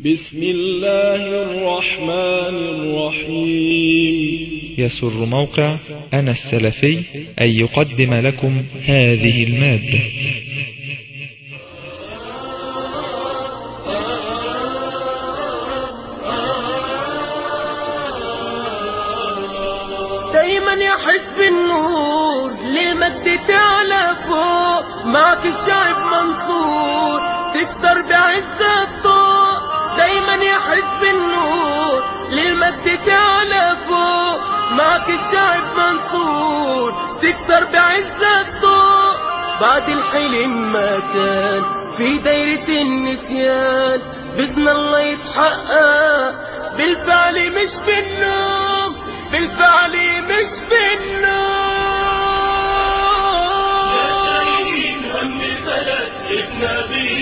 بسم الله الرحمن الرحيم. يسر موقع أنا السلفي أن يقدم لكم هذه المادة. بعد الحلم ما كان في دايرة النسيان. بإذن الله يتحقق. بالفعل مش بالنوم. بالفعل مش بالنوم. يا شايلين هم البلد ابنا بالدندور